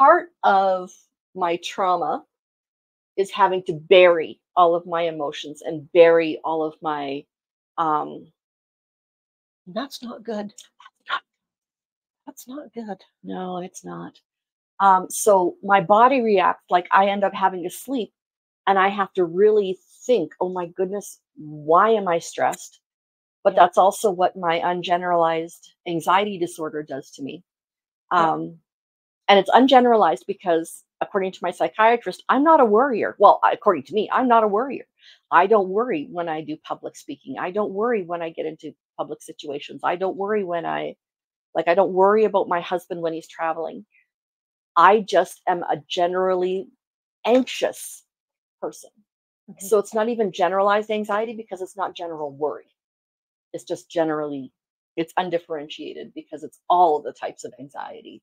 part of my trauma is having to bury all of my emotions and bury all of my um That's not good. That's not good. no it's not um so my body reacts like i end up having to sleep and i have to really think oh my goodness why am i stressed but Yeah. that's also what my ungeneralized anxiety disorder does to me um and it's ungeneralized because according to my psychiatrist i'm not a worrier. Well according to me i'm not a worrier. I don't worry when i do public speaking. I don't worry when i get into public situations. I don't worry when i like i don't worry about my husband when he's traveling. I just am a generally anxious person. Mhm. so it's not even generalized anxiety because it's not general worry. It's just generally it's undifferentiated because it's all of the types of anxiety